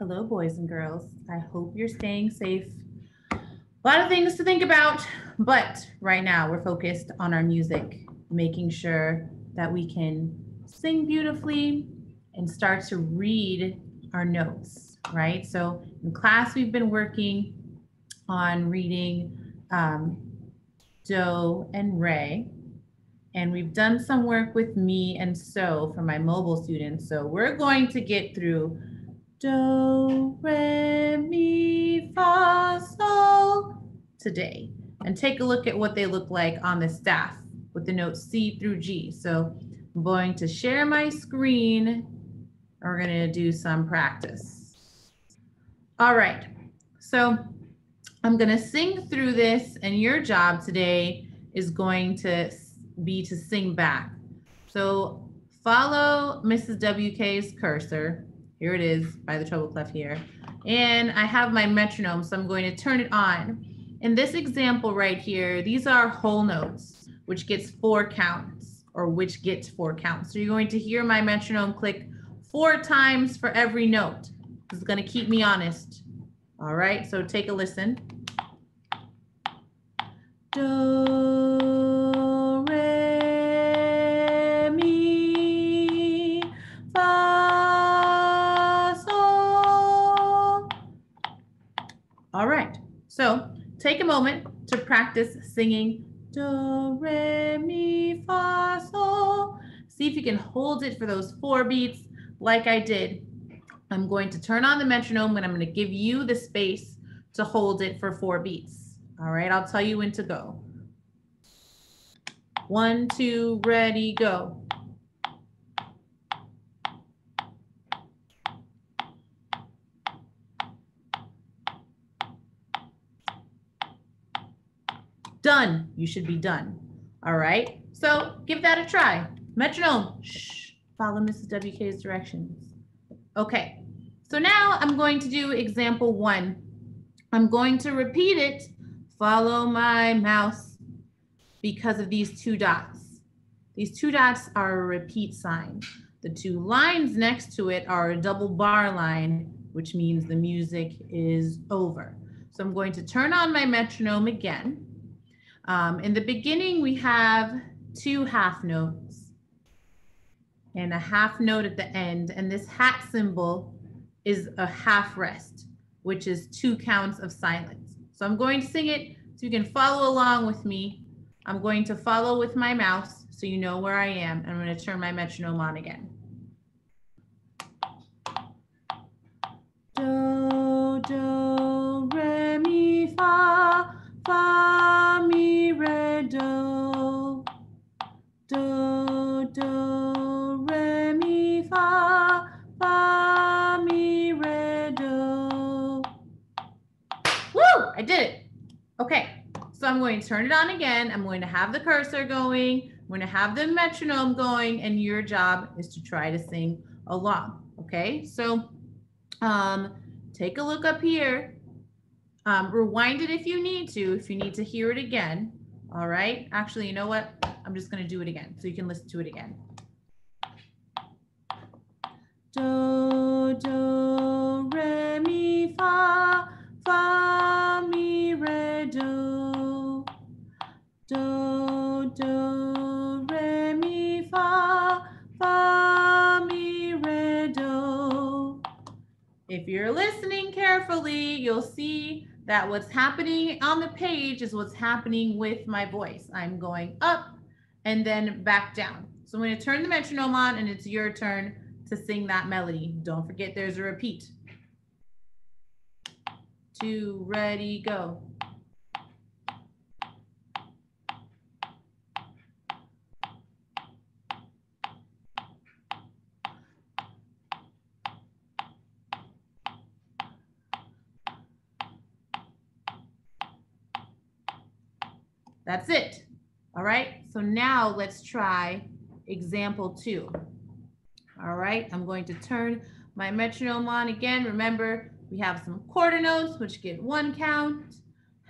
Hello, boys and girls. I hope you're staying safe. A lot of things to think about, but right now we're focused on our music, making sure that we can sing beautifully and start to read our notes, right? So in class, we've been working on reading um, Do and Re, and we've done some work with Mi and So for my mobile students. So we're going to get through do, re, mi, fa, sol today. And take a look at what they look like on the staff with the notes C through G. So I'm going to share my screen and we're gonna do some practice. All right, so I'm gonna sing through this and your job today is going to be to sing back. So follow Mrs. WK's cursor here it is by the treble clef here. And I have my metronome, so I'm going to turn it on. In this example right here, these are whole notes, which gets four counts or which gets four counts. So you're going to hear my metronome click four times for every note. This is going to keep me honest. All right, so take a listen. Do, take a moment to practice singing do, re, mi, fa, sol. See if you can hold it for those four beats like I did. I'm going to turn on the metronome and I'm going to give you the space to hold it for four beats. All right, I'll tell you when to go. One, two, ready, go. Done. You should be done. All right. So give that a try. Metronome. Shh. Follow Mrs. WK's directions. Okay. So now I'm going to do example one. I'm going to repeat it. Follow my mouse because of these two dots. These two dots are a repeat sign. The two lines next to it are a double bar line, which means the music is over. So I'm going to turn on my metronome again. Um, in the beginning, we have two half notes and a half note at the end. And this hat symbol is a half rest, which is two counts of silence. So I'm going to sing it so you can follow along with me. I'm going to follow with my mouse so you know where I am. And I'm going to turn my metronome on again. I'm going to turn it on again. I'm going to have the cursor going. I'm going to have the metronome going, and your job is to try to sing along. Okay, so um, take a look up here. Um, rewind it if you need to, if you need to hear it again. All right, actually, you know what? I'm just going to do it again so you can listen to it again. If you're listening carefully, you'll see that what's happening on the page is what's happening with my voice. I'm going up and then back down. So I'm going to turn the metronome on and it's your turn to sing that melody. Don't forget there's a repeat. Two, ready, go. That's it. All right, so now let's try example two. All right, I'm going to turn my metronome on again. Remember, we have some quarter notes, which get one count,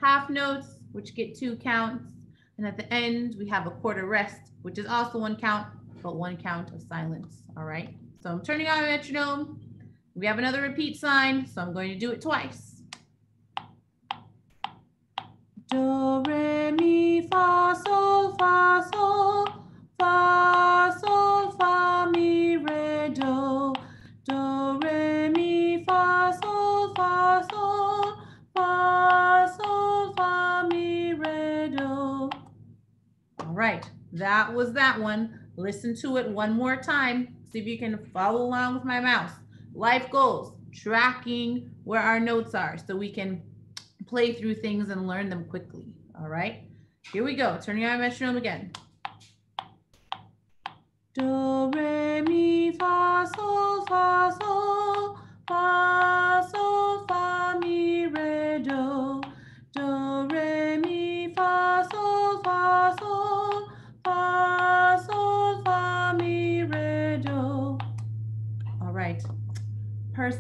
half notes, which get two counts. And at the end, we have a quarter rest, which is also one count, but one count of silence. All right, so I'm turning on my metronome. We have another repeat sign, so I'm going to do it twice. Do, re, right, that was that one. Listen to it one more time. See if you can follow along with my mouse. Life goals, tracking where our notes are so we can play through things and learn them quickly. All right, here we go. Turning on my metronome again. Do, re, mi, fa, sol, fa, sol, fa, sol,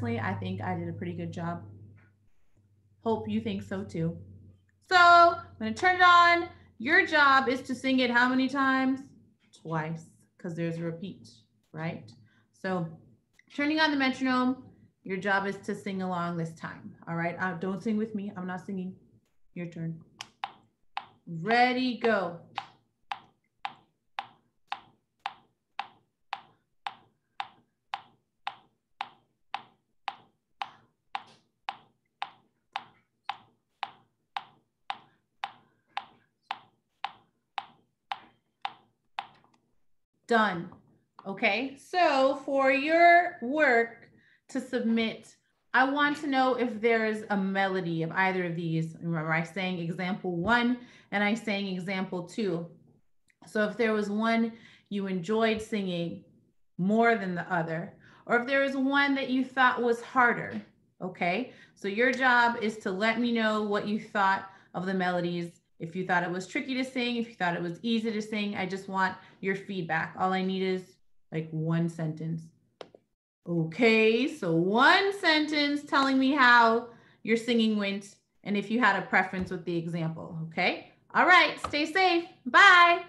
I think I did a pretty good job. Hope you think so too. So I'm gonna turn it on. Your job is to sing it how many times? Twice, because there's a repeat, right? So turning on the metronome, your job is to sing along this time. All right, uh, don't sing with me. I'm not singing. Your turn. Ready, go. Done. Okay, so for your work to submit, I want to know if there is a melody of either of these. Remember, I sang example one and I sang example two. So if there was one you enjoyed singing more than the other, or if there was one that you thought was harder, okay? So your job is to let me know what you thought of the melodies if you thought it was tricky to sing, if you thought it was easy to sing, I just want your feedback. All I need is like one sentence. Okay, so one sentence telling me how your singing went and if you had a preference with the example, okay? All right, stay safe. Bye.